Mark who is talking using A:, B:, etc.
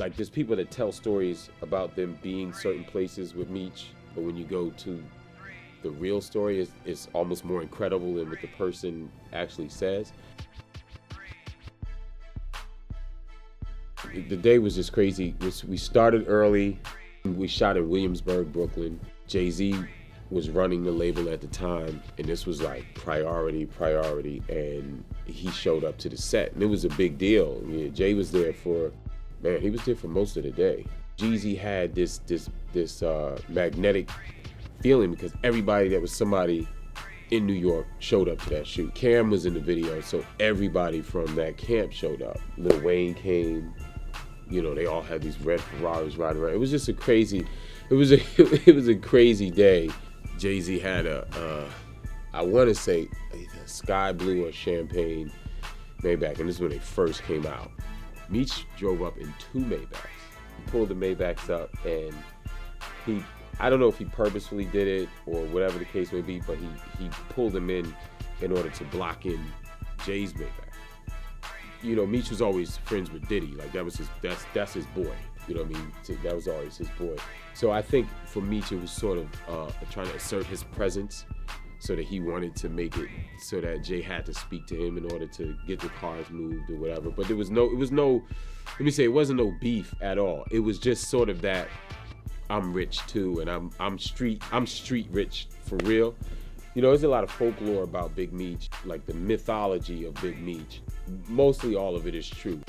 A: like there's people that tell stories about them being certain places with Meech, but when you go to the real story, it's, it's almost more incredible than what the person actually says. The day was just crazy. We started early. We shot in Williamsburg, Brooklyn. Jay Z was running the label at the time, and this was like priority, priority. And he showed up to the set, and it was a big deal. Yeah, Jay was there for, man, he was there for most of the day. Jeezy had this this this uh, magnetic feeling because everybody that was somebody in New York showed up to that shoot. Cam was in the video, so everybody from that camp showed up. Lil Wayne came. You know, they all had these red Ferraris riding around. It was just a crazy. It was a it was a crazy day. Jay Z had a, uh, I want to say, sky blue or champagne Maybach, and this is when they first came out. Meech drove up in two Maybachs. He pulled the Maybachs up, and he, I don't know if he purposefully did it or whatever the case may be, but he he pulled them in in order to block in Jay's Maybach. You know, Meech was always friends with Diddy. Like that was his that's that's his boy. You know what I mean? That was always his boy. So I think for Meech, it was sort of uh, trying to assert his presence so that he wanted to make it so that Jay had to speak to him in order to get the cars moved or whatever. But there was no, it was no, let me say, it wasn't no beef at all. It was just sort of that I'm rich too, and I'm I'm street I'm street rich for real. You know, there's a lot of folklore about Big Meech, like the mythology of Big Meech. Mostly all of it is true.